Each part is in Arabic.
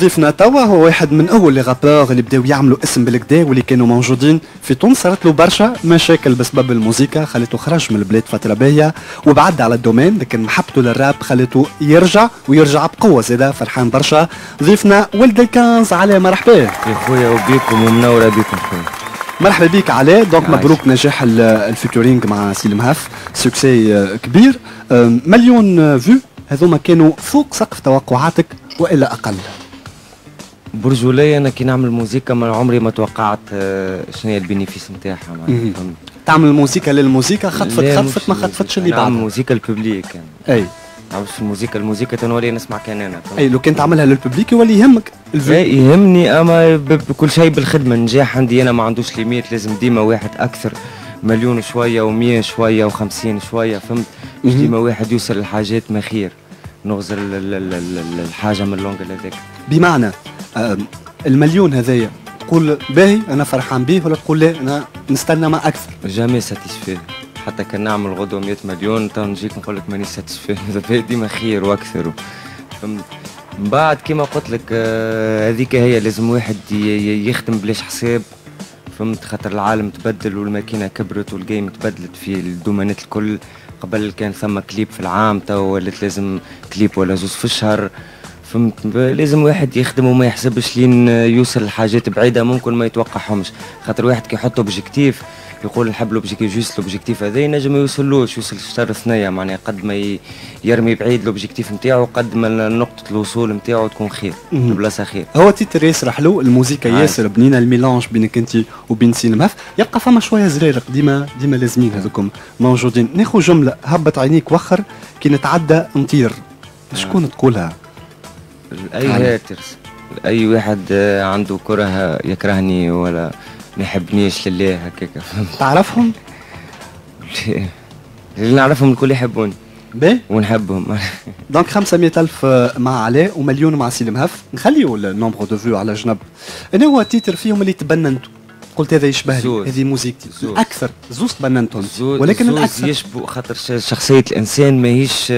ضيفنا توا هو واحد من أول les rappeurs اللي بداو يعملوا اسم بالكدا واللي كانوا موجودين في تونس. صارت له برشا مشاكل بسبب الموسيقى خليته خرج من البلاد فترة باهية وبعد على ال domaine لكن محبته للراب خليته يرجع ويرجع بقوة زاده فرحان برشا. ضيفنا ولد الكنز علاء مرحبا. يا خويا وبيكم ومنورة بكم خويا. مرحبا بك علاء donc مبروك نجاح ال featuring مع سيلم هاف. succès كبير. مليون vues هذوما كانوا فوق سقف توقعاتك وإلا أقل. برجولية أنا كي نعمل موسيقى ما عمري ما توقعت آه، شنو هي ال bénéfices نتاعها تعمل موسيقى للموسيقى خطفت خطفت ما خطفتش اللي بعد نعمل موسيقى لل public يعني. أي. في الموسيقى الموسيقى تنولي نسمع كان أنا أي لو كنت تعملها لل public يولي يهمك. اي يهمني أما بكل شيء بالخدمة. نجاح عندي أنا ما عندوش limite لازم ديما واحد أكثر. مليون شوية و100 شوية و50 شوية فهمت؟ مش ديما واحد يوصل لحاجات ما خير. نغزر الحاجة من اللونج هذاك. بمعنى المليون هذايا. تقول باهي أنا فرحان به ولا تقول لا أنا نستنى ما أكثر. jamais satisfait. حتى كان نعمل غدوة 100 مليون تو نجيك نقول لك ماني satisfait. ديما خير وأكثر. فهمت من بعد كما قلت لك آه، هذيك هي لازم واحد يخدم بلاش حساب. فهمت؟ خاطر العالم تبدل والماكينة كبرت وال game تبدلت في ال domaine ات الكل. قبل كان ثم كليب في العام تو ولات لازم كليب ولا زوز في الشهر. فهمت. لازم واحد يخدم وما يحسبش لين يوصل لحاجات بعيدة ممكن ما يتوقعهمش. خاطر واحد كي يحط objectif يقول نحب l'objectif juste l'objectif هذا ينجم ما يوصلوش يوصل شطر ثنية معناها قد ما يرمي بعيد l'objectif نتاعو قد ما نقطة الوصول نتاعو تكون خير البلاصة خير. هو titre ياسر حلو الموسيقى ياسر بنينة ال mélange بينك انت وبين سيلم هاف يبقى فما شوية زرارق ديما ديما لازمين هذوكم موجودين. ناخذ جملة هبط عينيك وخر كي نتعدى نطير. شكون تقولها؟ أي haters أي واحد عنده كره يكرهني ولا ما يحبنيش لله هكاك. تعرفهم؟ اللي نعرفهم الكل يحبوني. باهي ونحبهم. donc 500 ألف مع علاء ومليون مع سيلم هف نخليو ال nombre de vues على جنب. أنا هو titre فيهم اللي تبننتوا قلت هذا يشبه لي. هذه موسيقتي أكثر زوز تبننتهم. ولكن زوز الأكثر. يشبه خاطر شخصية الإنسان ماهيش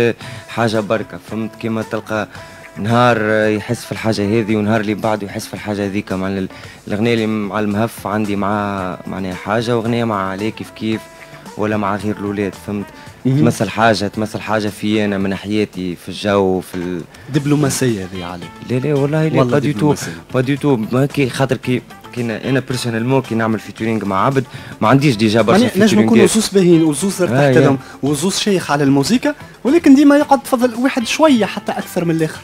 حاجة بركة. فهمت؟ كيما تلقى نهار يحس في الحاجة هذه ونهار اللي بعده يحس في الحاجة هذيك. مع الأغنية اللي مع المهف عندي مع معناها حاجة وأغنية مع علاء كيف كيف ولا مع غير الاولاد فهمت؟ تمثل حاجة تمثل حاجة في أنا من حياتي في الجو في ال... دبلوماسية هذه علي. لا لا والله لا pas du tout pas du tout كي خاطر كي كي أنا personnellement كي نعمل featuring مع عبد ما عنديش déjà برشا يعني نجم نكونوا زوز باهيين وزوز ارتحت لهم وزوز شيخ على الموسيقى ولكن ديما يقعد تفضل واحد شوية حتى أكثر من الآخر.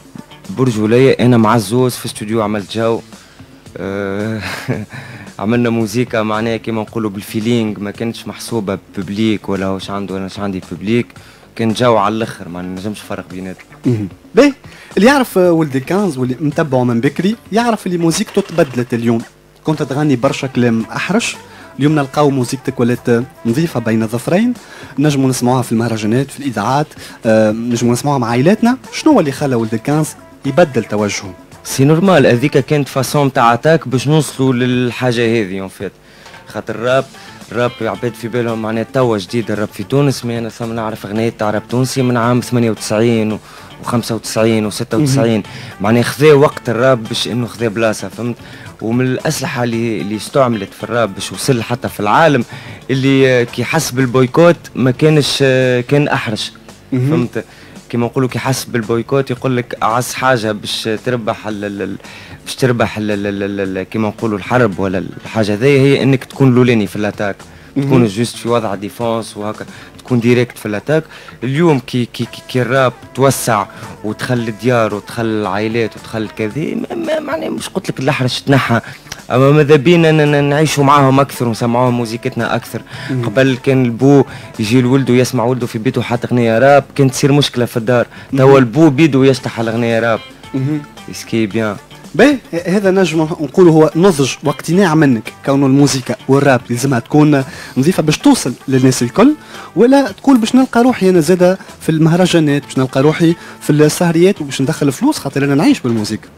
برجولية أنا مع الزوز في استوديو عملت جو أه عملنا موزيكا معناها كيما نقولوا بال feeling. ما كانتش محسوبة public ولا واش عنده ولا واش عندي public. كان جو على الأخر ما نجمش فرق بيناتهم. باهي. اللي يعرف ولد الكانز واللي متبعه من بكري يعرف اللي موزيكته تبدلت اليوم. كنت تغني برشا كلام أحرش. اليوم نلقاو موسيقتك ولات نظيفة بين الظفرين. نجموا نسمعوها في المهرجانات في الإذاعات. آه، نجموا نسمعوها مع عائلاتنا. شنو اللي خلى ولد الكانز يبدل توجهه c'est normal هذيك كانت façon تاع attaque باش نوصلوا للحاجة هذه en fait خاطر الراب الراب عباد في بالهم معناها توا جديد الراب في تونس mais أنا ثم نعرف أغنية تاع راب تونسي من عام 98 و95 و96 معناها خذا وقت الراب باش إنه خذا بلاصة فهمت؟ ومن الأسلحة اللي اللي استعملت في الراب باش وصل حتى في العالم اللي كي حس بال boycott ما كانش كان أحرش. فهمت؟ كما نقولوا كي حس بال boycott يقول لك اعز حاجة باش تربح باش تربح كما نقولوا الحرب ولا الحاجة هذه هي إنك تكون لولاني في ال attaque. تكون juste في وضع défense وهكا تكون direct في ال attaque. اليوم كي كي كي, كي الراب توسع ودخل الديار ودخل العائلات ودخل كذا معناها مش قلت لك الأحرش تنحى. أما ماذا بينا نعيشوا معاهم أكثر ونسمعوهم موزيكتنا أكثر. قبل كان البو يجي لولده يسمع ولده في بيته حاط أغنية راب كانت تصير مشكلة في الدار. توا البو بيدو يشطح على أغنية راب. c'est bien. باهي هذا نجم نقول هو نضج واقتناع منك كونه الموسيقى والراب لازمها تكون نظيفة باش توصل للناس الكل ولا تقول باش نلقى روحي. أنا زاده في المهرجانات باش نلقى روحي في السهريات وباش ندخل فلوس خاطر أنا نعيش بالموسيقى.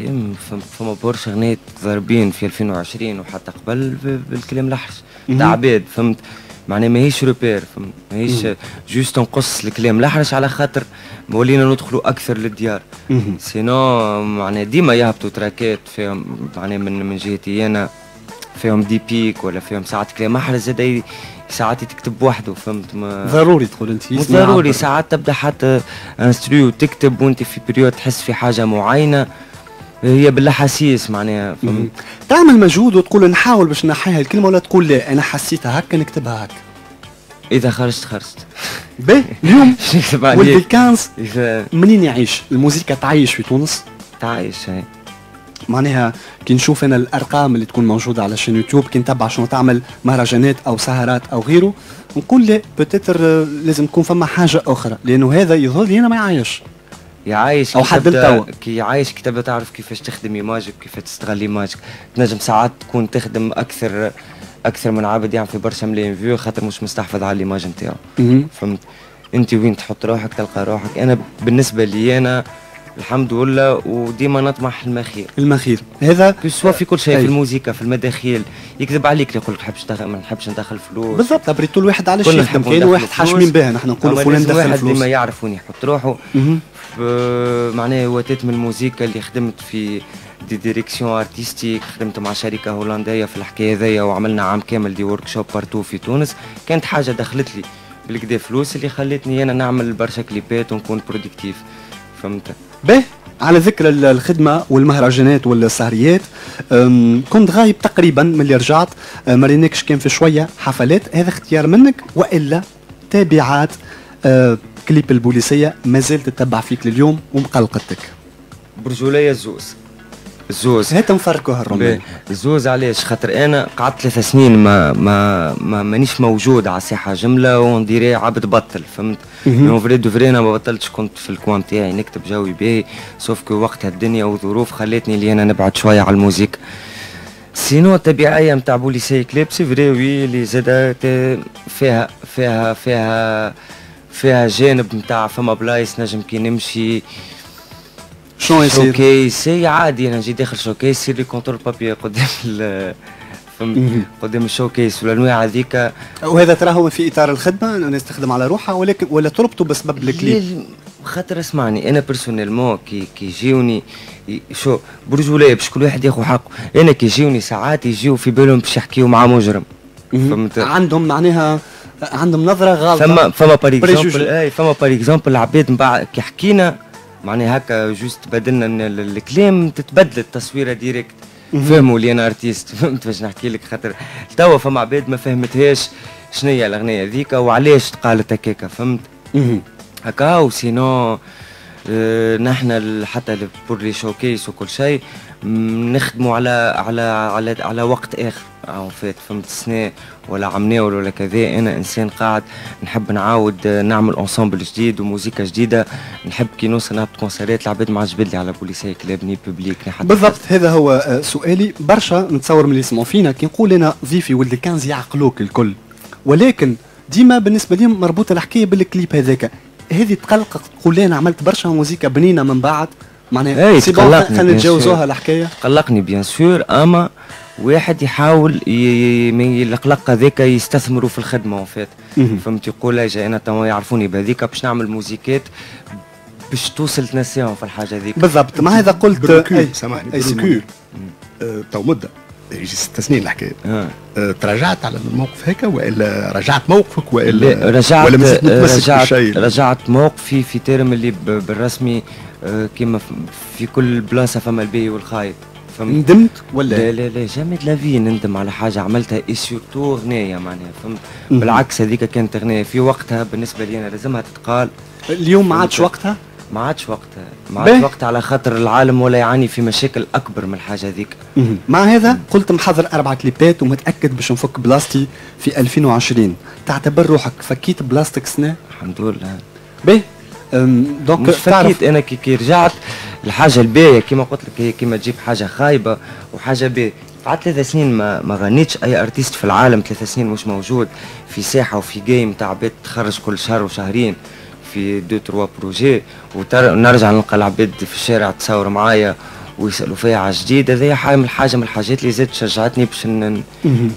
عليهم فما برشا اغنيات ضاربين في 2020 وحتى قبل بالكلام الاحرش تاع عباد فهمت؟ معناها ماهيش repère ماهيش juste نقص الكلام الاحرش على خاطر ولينا ندخلوا أكثر للديار. sinon معناها ديما يهبطوا تراكات فيهم معناها من من جهتي أنا فيهم des bips ولا فيهم ساعات كلام أحرش زاد ساعات تكتب وحده فهمت؟ ما ضروري تقول أنت مش ضروري ساعات تبدأ حتى instru تكتب وأنت في période تحس في حاجة معينة. هي بالاحاسيس معناها تعمل مجهود وتقول نحاول باش نحيها الكلمة ولا تقول لا أنا حسيتها هكا نكتبها هكا. إذا خرجت خرجت. باهي اليوم ولد الكانز منين يعيش؟ الموسيقى تعيش في تونس؟ تعيش هي معناها كي نشوف أنا الأرقام اللي تكون موجودة على chaîne YouTube كي نتبع شنو تعمل مهرجانات أو سهرات أو غيره نقول لا peut-être لازم تكون فما حاجة أخرى لأنه هذا يظهر لي أنا ما يعيش. يعايش أو حد كي يعايش تبدا تعرف كيفاش تخدم image ك كيف تستغل image ك. تنجم ساعات تكون تخدم أكثر أكثر من عبد يعمل في برشا ملايين vues خاطر مش مستحفظ على ال image نتاعو. فهمت؟ أنت وين تحط روحك تلقى روحك. أنا بالنسبة لي أنا الحمد لله وديما نطمح المخير. المخير. هذا سوا في كل شيء في الموسيقى في المداخيل يكذب عليك اللي يقول لك نحبش ما نحبش ندخل فلوس. بالضبط. بريتو الواحد على الشيء كاين واحد حاشمين بها نحن نقولوا فلان دخل فلوس. ديما يعرف وين يحط روحه معناه هو من الموسيقى اللي خدمت في des directions artistiques خدمت مع شركة هولندية في الحكاية هذيا وعملنا عام كامل des workshops partout في تونس. كانت حاجة دخلت لي بالكدا فلوس اللي خلتني أنا نعمل برشا كليبات ونكون productif فهمت به على ذكر الخدمة والمهرجانات والسهريات كنت غايب تقريبا من اللي رجعت. أه، ما ريناكش كان في شوية حفلات هذا اختيار منك وإلا تبعات أه، كليب البوليسية ما زلت تتبع فيك لليوم ومقلقتك. برجولية زوز زوز. هات نفركوا هالرمان زوز علاش؟ خاطر أنا قعدت ثلاث سنين ما ما ما مانيش موجود على الساحة جملة on dirait عبد بطل فهمت؟ en vrai de vrai أنا ما بطلتش كنت في ال coin تاعي نكتب جوي باهي sauf que وقتها الدنيا وظروف خلتني اللي أنا نبعد شوية على ال musique. sinon التبعية نتاع بوليسية كلاب c'est vrai oui اللي زاد فيها فيها فيها فيها جانب نتاع فما بلايص نجم كي نمشي. شنو يصير؟ showcase هي عادي أنا نجي داخل showcase يصير لي contrôle papiers قدام قدام ال showcase والانواع هذيك وهذا تراه في إطار الخدمة الناس تخدم على روحها ولكن ولا تربطوا بسبب الكليب. خاطر اسمعني أنا personnellement كي كي يجيوني شو برجوليه باش كل واحد ياخذ حقه. أنا كي يجيوني ساعات يجيو في بالهم باش يحكيو مع مجرم. فهمت؟ عندهم معناها عندهم نظرة غلطه فما فما par exemple اي فما par exemple العباد من بعد كي حكينا معناها هكا juste بدلنا الكلام تتبدل التصويره directe فهموا لي أنا artiste فهمت باش نحكي لك خاطر توا فما عباد ما فهمتهاش شنو هي الأغنية هذيك وعلاش تقالت هكاك فهمت؟ هكا و sinon آه نحن حتى pour les showcases وكل شيء نخدموا على على على على وقت آخر فات فهمت؟ سنه ولا عمنا ولا كذا. أنا إنسان قاعد نحب نعاود نعمل ensemble جديد وموسيقى جديدة. نحب كي نوصل نهبط كونسيرات العباد ما عجبت لي على بوليسية كلاب ني public بالضبط هذا هو آه، سؤالي. برشا نتصور من اللي يسمعوا فينا كي نقول أنا ضيفي ولد الكانز يعقلوك الكل. ولكن ديما بالنسبة لي مربوطة الحكاية بالكليب هذاك. هذه تقلقك تقول أنا عملت برشا موسيقى بنينة من بعد. معناها إيه خلينا نتجاوزوها الحكاية. قلقني bien sûr أما واحد يحاول من القلق هذاك يستثمروا في الخدمة وفات فهمت يقول اجا أنا توا يعرفوني بهذيك باش نعمل موزيكات باش توصل تنسيهم في الحاجة هذيك. بالضبط. ما هذا قلت؟ سامحني بروكور أه، تو مدة. يجي ست سنين الحكاية. آه. أه تراجعت على الموقف هيك وإلا رجعت موقفك والا رجعت ولا رجعت رجعت موقفي في terme اللي بالرسمي أه كيما في كل بلاصة فما الباهي والخايب. فهمت؟ ندمت ولا؟ لا لا لا jamais la vie نندم على حاجة عملتها اي surtout غنايه معناها فهمت؟ بالعكس هذيك كانت غنايه في وقتها بالنسبة لي أنا لازمها تتقال. اليوم ما عادش وقتها؟ ما عادش وقتها. ما عادش وقتها على خاطر العالم ولا يعاني في مشاكل أكبر من الحاجة هذيك. مع هذا قلت محضر أربع كليبات ومتأكد باش نفك بلاستي في 2020 تعتبر روحك فكيت بلاستك سنة؟ الحمد لله. باهي donc مش فكيت أنا كي رجعت. الحاجة الباهية كيما قلت لك هي كيما تجيب حاجة خايبة وحاجة باهية. قعدت ثلاث سنين ما ما غنيتش أي artiste في العالم ثلاث سنين مش موجود. في ساحة وفي game تاع beat تخرج كل شهر وشهرين. في deux trois projets ونرجع نلقى العباد في الشارع تصور معايا ويسألوا فيا على جديد. هذا حاجة من الحاجة من الحاجات اللي زادت شجعتني باش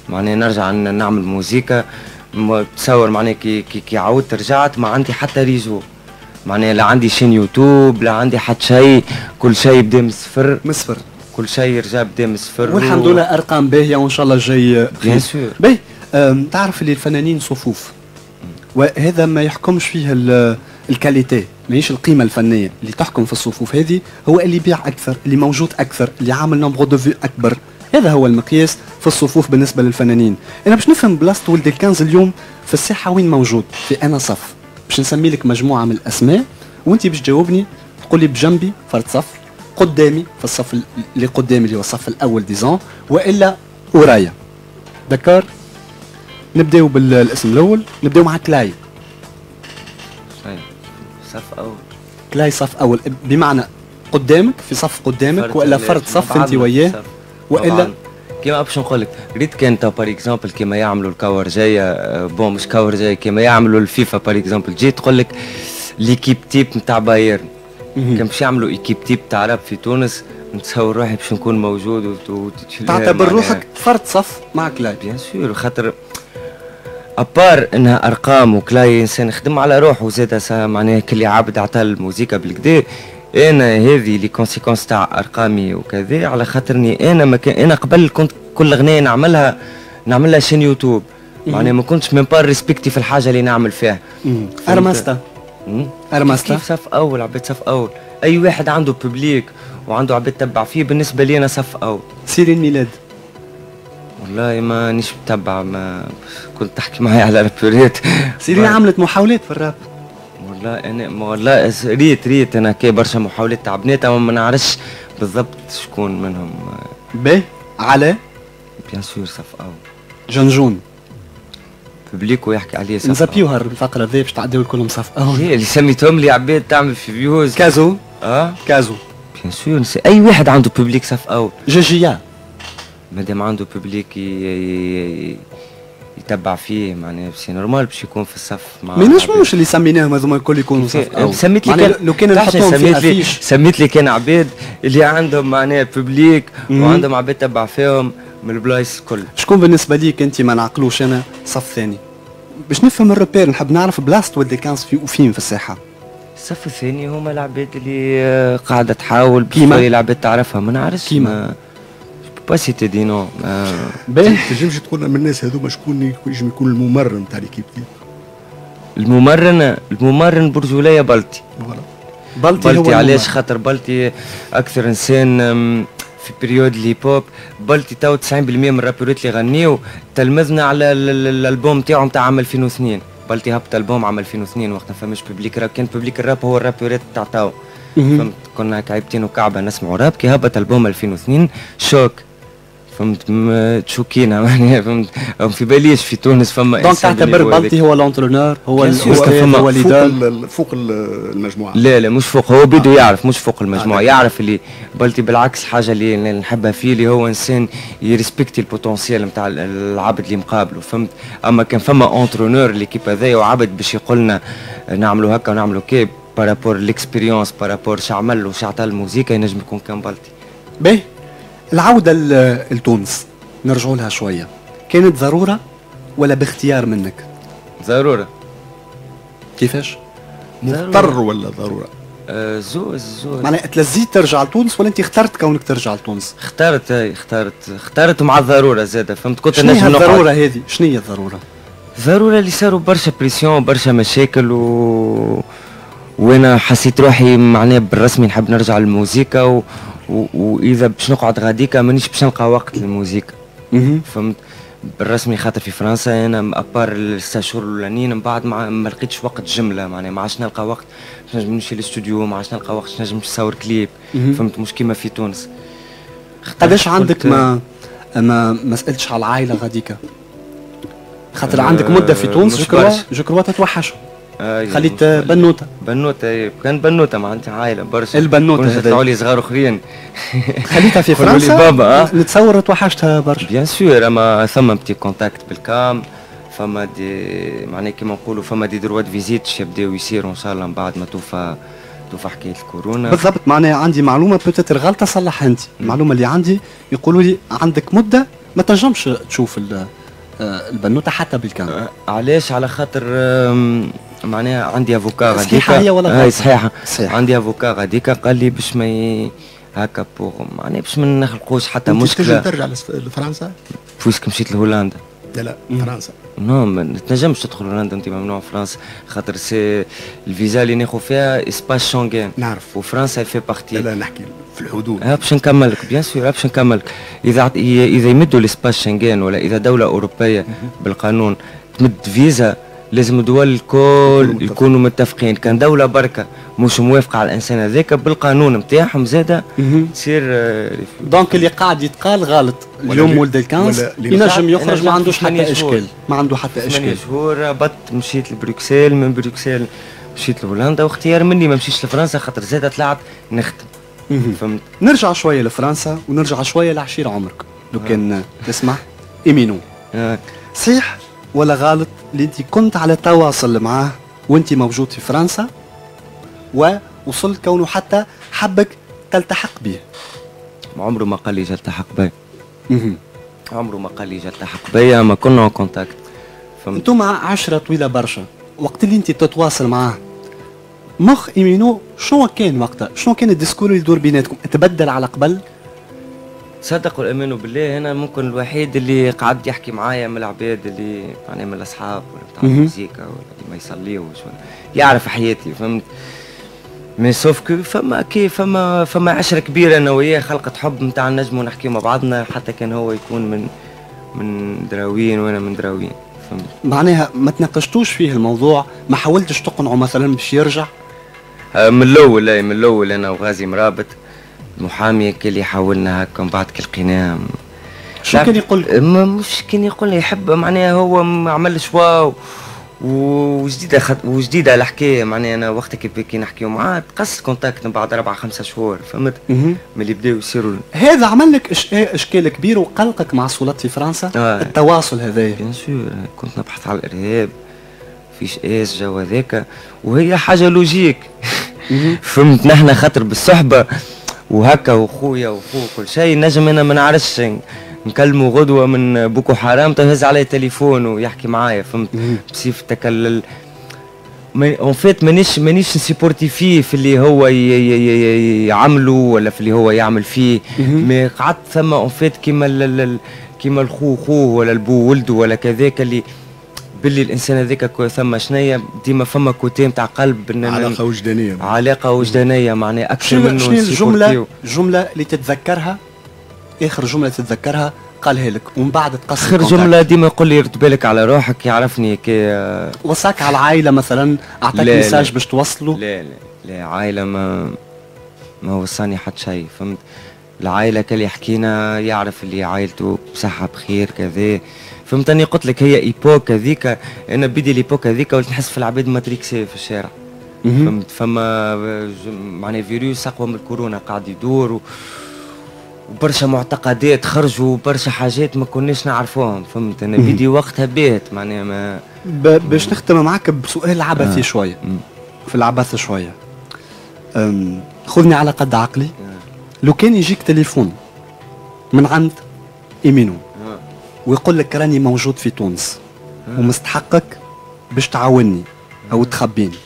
معناها نرجع نعمل موزيكا تصور معناها كي كي, كي عاودت رجعت ما عندي حتى réseau. معناها لا عندي chaîne YouTube لا عندي حتى شيء كل شيء بدا من الصفر من الصفر كل شيء رجع بدا من الصفر والحمد لله أرقام باهية وإن شاء الله جاي bien sûr باهي تعرف اللي الفنانين صفوف وهذا ما يحكمش فيه ال qualité ماهيش القيمة الفنية. اللي تحكم في الصفوف هذه هو اللي يبيع أكثر اللي موجود أكثر اللي عامل nombre de vues أكبر. هذا هو المقياس في الصفوف بالنسبة للفنانين. أنا باش نفهم بلاصة ولد الكانز اليوم في الساحة وين موجود؟ في أنا صف. باش نسمي لك مجموعة من الأسماء وأنت باش تجاوبني تقول لي بجنبي فرد صف قدامي في الصف اللي قدامي اللي هو الصف الأول disons وإلا ورايا. d'accord نبداو بالاسم الأول نبداو مع كلاي. صف أول. كلاي صف أول. بمعنى قدامك في صف قدامك وإلا فرد صف أنت وياه وإلا كيما باش نقول لك ريت كان par exemple كيما يعملوا الكورجايه bon مش كورجايه كيما يعملوا الفيفا par exemple جي تقول لك l'équipe type نتاع بايرن. كان باش يعملوا équipe type تاع راب في تونس نتصور روحي باش نكون موجود تعتبر روحك فرد صف مع كلاي bien sûr خاطر à part إنها أرقام وكلاي إنسان يخدم على روحه زاد معناها كل عبد عطى الموسيقى بالكدا أنا هذه les conséquences تاع أرقامي وكذا على خاطرني أنا ما كان أنا قبل كنت كل أغنية نعملها نعملها chaîne YouTube. معناها ما كنتش même pas respecter في الحاجة اللي نعمل فيها. ارماستا ارماستا كيف صف أول؟ عبيد صف أول. أي واحد عنده public وعنده عبيد تبع فيه بالنسبة لي أنا صف أول. سيرين ميلاد. والله مانيش متبع ما كنت تحكي معي على rappeurات سيرين عملت محاولات في الراب. والله أنا والله ريت ريت أنا كي برشا محاولات تاع بنات أما ما نعرفش بالضبط شكون منهم. باهي على بيان سور صف اول جنجون ببليك ويحكي عليه صف نزبيوها الفقرة ذي باش تعديو الكلهم صف اول هي اللي سميتهم لي عباد تعمل في فيوز. كازو. آه؟ كازو. بيان سور أي واحد عنده ببليك صف اول جيجيا مادام عنده ببليك يتبع فيه معناها c'est normal باش يكون في الصف مع ما نجموش اللي سميناهم هذوما الكل يكونوا صف أول سميت لي كان لو كان نحطهم سميت لي سميت لي كان عباد اللي عندهم معناها public وعندهم عباد تبع فيهم من البلايص الكل. شكون بالنسبة ليك أنت ما نعقلوش أنا صف ثاني؟ باش نفهم ال repère نحب نعرف بلاصه كانز في وفين في الساحة. الصف الثاني هما العباد اللي قاعدة تحاول كيما؟ العباد تعرفها ما نعرفش كيما؟ pas citer des noms باهي تنجمش تقول من الناس هذوما شكون ينجم يكون الممرن تاع l'équipe الممرن الممرن برجولية بلتي بلتي, بلتي علاش؟ خاطر بلتي أكثر إنسان في période لي بوب بلتي تو 90% من ال rappeurات اللي غنيو تلمذنا على الألبوم تاعهم تاع عام 2002 بلتي هبط ألبوم عام 2002 وقتها فماش public rap كان public ال rap هو ال rappeurات تاع تو. فهمت؟ كنا كعيبتين وكعبة نسمعوا راب كي هبط ألبوم 2002 choc. فهمت؟ تشوكينا. معناها فهمت؟ في باليش في تونس فما donc تعتبر بلطي هو l'entraîneur هو هو leader فوق المجموعة. لا لا مش فوق. هو بده يعرف مش فوق المجموعة. يعرف اللي بلطي بالعكس حاجة اللي نحبها فيه اللي هو إنسان ي respecter ال potentiel نتاع العبد اللي مقابله. فهمت؟ أما كان فما entraîneur l'équipe هذايا وعبد باش يقول لنا نعملوا هكا ونعملوا كي par rapport l'expérience par rapport شعمل وشعطى الموزيكا ينجم يكون كان بلطي. باهي. العودة لتونس نرجعوا لها شوية كانت ضرورة ولا باختيار منك؟ ضرورة كيفاش؟ مضطر ولا ضرورة؟ آه زوز زوز معناها تلزيت ترجع لتونس ولا أنت اخترت كونك ترجع لتونس؟ اخترت اي اخترت اخترت مع الضرورة زادة فهمت كنت شنو هي الضرورة هذه؟ شنو هي الضرورة؟ الضرورة اللي صاروا برشا pression برشا مشاكل و وأنا حسيت روحي معناها بالرسمي نحب نرجع للموسيقى و... وإذا باش نقعد غاديكا مانيش باش نلقى وقت للموسيقى فهمت؟ بالرسمي خاطر في فرنسا أنا à part الست شهور الأولانيين من بعد ما, ما لقيتش وقت جملة معناها ما عادش نلقى وقت. باش نجم نمشي للاستوديو ما عادش نلقى وقت باش نجم نصور كليب. فهمت؟ مش كيما في تونس. قداش عندك ما ما ما سألتش على العائلة غاديكا؟ خاطر عندك مدة في تونس je crois تتوحشوا. آه خليت بنوتة. بنوتة كان بنوتة معناتها عائله برشا. البنوتة طلعوا لي صغار أخرين. خليتها في فرنسا؟ بابا أه؟ نتصور توحشتها برشا. bien sûr أما ثم petit contact بال cam فما des معناها كيما نقولوا فما des droits visite يبداو يصيروا ان شاء الله من بعد ما توفى توفى حكاية الكورونا. بالضبط معناها عندي معلومة peut-être غلطة صلحها أنت. المعلومة اللي عندي يقولوا لي عندك مدة ما تنجمش تشوف آه، البنوتة حتى بال cam. آه، علاش؟ على خاطر معناها عندي avocat غاديك صحيحه هي ولا هاي صحيحة. صحيح. عندي avocat غاديك قال لي باش ما ي... هكا pour معناها باش ما نخلقوش حتى مشكلة. ترجع لفرنسا؟ puisque مشيت لهولندا. لا لا فرنسا. non ما تنجمش تدخل هولندا. انت ممنوع فرنسا. خاطر c'est الفيزا اللي ناخذ فيها espace Schengen نعرف. وفرنسا fait partie لا نحكي في الحدود. ها باش نكملك. bien sûr باش نكملك. إذا اذا يمدوا ال espace Schengen ولا إذا دولة أوروبية بالقانون تمد فيزا لازم الدول الكل يكونوا متفقين. كان دولة بركة مش موافقة على الإنسان هذاك بالقانون نتاعهم زاده تصير donc اللي قاعد يتقال غلط. اليوم ولد الكانز ينجم يخرج ما عندوش حتى إشكال. ما عنده حتى إشكال. شهور بط مشيت لبروكسل من بروكسل مشيت لهولندا واختيار مني ما مشيتش لفرنسا خاطر زاده طلعت نخدم فهمت؟ نرجع شوية لفرنسا ونرجع شوية لعشير عمرك. لو كان تسمح إيمينو. صحيح؟ ولا غلط اللي انت كنت على تواصل معاه وانت موجود في فرنسا ووصلت كونه حتى حبك تلتحق به عمره ما قال لي إلتحق بي. عمره ما قال لي إلتحق بي. ما كنا contact أنتم عشرة طويلة برشا. وقت اللي انت تتواصل معاه. مخ إيمينو شنو كان وقتها؟ شنو كان ال discours اللي يدور بيناتكم؟ تبدل على قبل؟ صدق والامانه بالله أنا ممكن الوحيد اللي قعد يحكي معايا من العباد اللي يعني من الأصحاب ولا بتاع الموسيقى ولا اللي ما يصليوش ولا يعرف حياتي فهمت؟ mais sauf que فما كي فما فما عشرة كبيرة أنا وياه خلقت حب نتاع نجموا نحكيو مع بعضنا حتى كان هو يكون من من دراوين وأنا من دراوين فهمت؟ معناها ما تناقشتوش فيه الموضوع؟ ما حاولتش تقنعه مثلا باش يرجع؟ آه، من الأول من الأول أنا وغازي مرابط المحامي اللي حاولنا هكا من بعد كلقيناه شو كان يقول؟ مش كان يقول يحب معناها هو ما عملش واو. وجديدة خد... وجديدة الحكاية معناها أنا وقت كي نحكيو معاه تقص contact بعد أربع خمسة شهور فهمت؟ ملي بداو يصيروا. هذا عمل لك إش... إشكال كبير وقلقك مع صولات في فرنسا؟ آه. التواصل هذايا. بيان سور كنت نبحث على الإرهاب فيش إيس جو هذاك وهي حاجة لوجيك فهمت نحن خاطر بالصحبة. وهكا وخويا وخو كل شيء نجم أنا ما نعرفش نكلمه غدوة من بوكو حرام تهز علي تليفون ويحكي معايا فهمت؟ بصيف تكلل. اون فيت مانيش مانيش نسيبورتي فيه في اللي هو يعمله ولا في اللي هو يعمل فيه. mais قعدت ثم en fait كيما كيما الخو خوه ولا البو ولده ولا كذاك اللي باللي الإنسان هذاك ثم شنيا ديما فما côté نتاع قلب علاقة وجدانية. علاقة وجدانية معناها أكثر منه شنو الجمله الجمله اللي تتذكرها؟ آخر جملة تتذكرها؟ قالها لك ومن بعد تقص آخر جملة ديما يقول لي رد بالك على روحك يعرفني كي وصاك على العائلة مثلا أعطاك message باش توصله لا لا لا عائلة ما ما وصاني حتى شيء فهمت؟ العائلة كل حكينا يعرف اللي عائلته بصحة بخير كذا. فهمتني؟ قلت لك هي époque هذيك أنا بدي ال époque هذيك ولت نحس في العباد matrixés في الشارع. فهمت؟ فما معناها فيروس أقوى من الكورونا قاعد يدور و... وبرشا معتقدات خرجوا وبرشا حاجات ما كناش نعرفوهم فهمت؟ أنا بدي وقتها بيت معناها ما باش نختم معك بسؤال عبثي آه. شوية. في العبث شوية. خذني على قد عقلي. آه. لو كان يجيك تليفون من عند إيمينو ويقول لك راني موجود في تونس ومستحقك باش تعاوني أو تخبيني.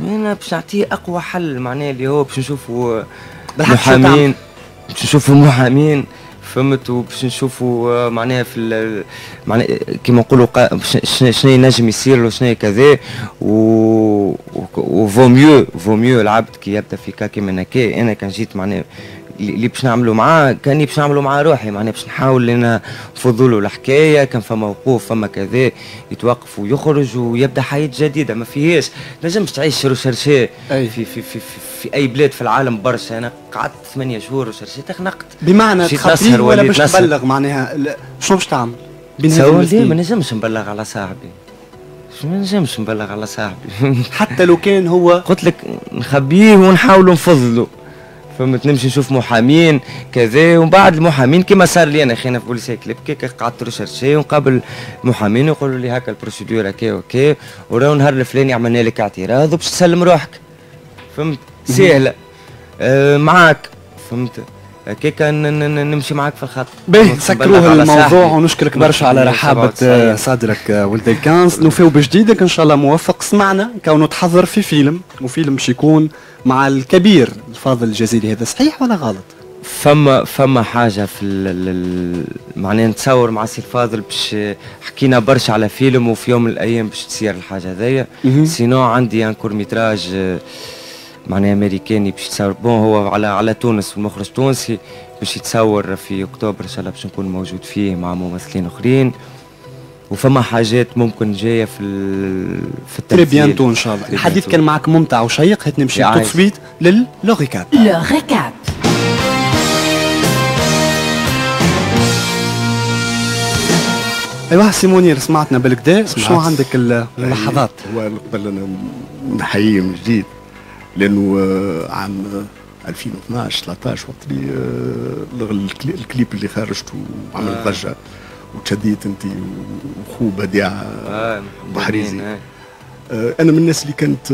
أنا باش نعطيه أقوى حل معناه اللي هو باش نشوفوا محامين باش نشوفوا محامين فهمت؟ وباش نشوفوا معناها في معناها كيما نقولوا شنو ينجم يصير له شنو كذا و وفو ميو فو ميو العبد كي يبدأ في كاكي من هكا. أنا كان جيت معناها اللي باش نعملوا معاه كاني باش نعملوا معاه روحي. معناها باش نحاول إن نفضوا له الحكاية. كان فما وقوف فما كذا يتوقف ويخرج ويبدأ حياة جديدة. ما فيهاش نجمش تعيش روشرشي في, في, في, في, في أي بلاد في العالم برشا. أنا قعدت ثمانية شهور روشرشي تخنقت. بمعنى تخبيه ولا باش تبلغ؟ معناها شنو باش تعمل؟ ما نجمش نبلغ على صاحبي. ما نجمش نبلغ على صاحبي. حتى لو كان هو قلت لك نخبيه ونحاولوا نفضلوا. فهمت نمشي نشوف محامين كذا ومن بعد المحامين كما صار لي أنا خينا في البوليسية كلاب قعدت recherché ونقابل محامين يقولوا لي هكا ال procédure هكا وكا وراو نهار الفلاني عملنا لك اعتراض وباش تسلم روحك. فهمت؟ سهلة. آه معاك. فهمت؟ هكاك نمشي معاك في الخط. باهي نسكروه الموضوع ونشكرك برشا على رحابة صدرك آه، ولد الكانس نوفيو بجديدك إن شاء الله موفق. سمعنا كونه تحضر في فيلم وفيلم باش يكون مع الكبير الفاضل الجزيري. هذا صحيح ولا غلط؟ فما فما حاجة في معناها نتصور مع سي الفاضل باش حكينا برشا على فيلم وفي يوم من الأيام باش تصير الحاجة هذيا. sinon عندي un court métrage معناها أمريكاني باش يتصور bon هو على على تونس المخرج تونسي باش يتصور في أكتوبر إن شاء الله باش نكون موجود فيه مع ممثلين آخرين. وفما حاجات ممكن جاية في في التمثيل. très bientôt ان شاء الله الحديث كان معك ممتع وشيق. هات نمشي tout de suite ل le récap le récap ايوا سي منير سمعتنا بالكدا. شنو عندك اللحظات؟ هو قبل أنا نحيي من جديد. لأنه آه، عام 2012 13 وقت اللي آه، الكليب اللي خرجته وعمل آه. ضجة وتشديت أنت وخو بديع آه بحريزي. آه. أنا من الناس اللي كانت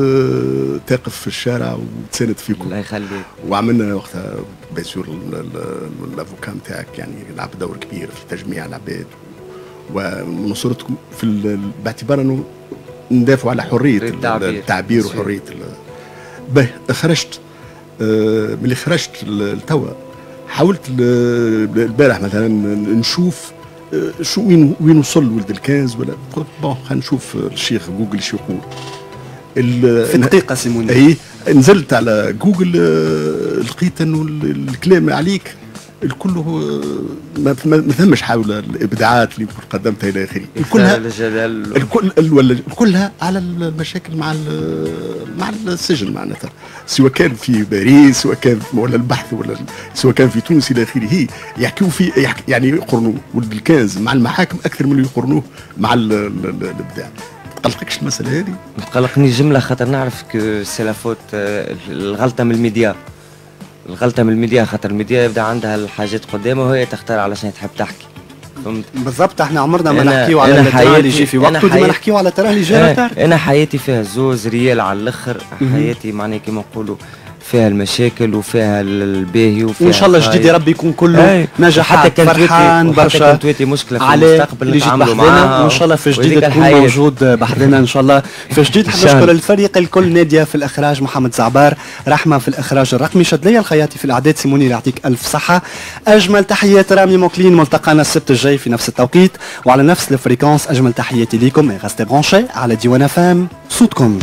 تقف في الشارع وتساند فيكم. الله يخليك. وعملنا وقتها بيسور ال avocat نتاعك يعني لعب دور كبير في تجميع العباد ونصرتكم في باعتبار إنه ندافعوا على حرية التعبير, التعبير وحرية به خرجت آه، ملي خرجت لتوا حاولت البارح مثلا نشوف آه، شو وين وين وصل ولد الكنز ولا قلت bon خلينا نشوف الشيخ جوجل شو يقول. في دقيقة سيمون اي نزلت على جوجل آه، لقيت إنه الكلام عليك. الكل هو ما, ما ثمش حول الإبداعات اللي قدمتها إلى آخره. كلها الكل كلها على المشاكل مع مع السجن معناتها. سواء كان في باريس سواء كان ولا البحث ولا سواء كان في تونس إلى آخره. يحكيوا في يحكي يعني يقرنوا ولد الكنز مع المحاكم أكثر من اللي يقرنوه مع الإبداع. تقلقكش المسألة هذه؟ تقلقني جملة خاطر نعرف que c'est la faute الغلطة من الميديا. الغلطة من الميديا خاطر الميديا يبدأ عندها الحاجات قدامها وهي تختار علشان تحب تحكي. فهمت؟ بالضبط إحنا عمرنا ما نحكيو على ال train اللي يجي في وقته ديما نحكيو على ال train اللي جا أنا حياتي فيها زوز ريال على الأخر حياتي معناها كيما نقولوا فيها المشاكل وفيها الباهي وفيها ان شاء الله جديد يا ربي يكون كله نجاح حتى فرحان برشا حتى كان مشكلة في المستقبل نتعاملوا معاها. وإن شاء الله في جديد تكون موجود بحذنا إن شاء الله. في جديد نشكر الفريق الكل نادية في الإخراج محمد زعبار رحمة في الإخراج الرقمي شدلية الخياطي في الأعداد سيموني يعطيك ألف صحة. أجمل تحيات رامي موكلين ملتقانا السبت الجاي في نفس التوقيت. وعلى نفس ال fréquence أجمل تحياتي ليكم restez branchés على ديوان FM صوتكم.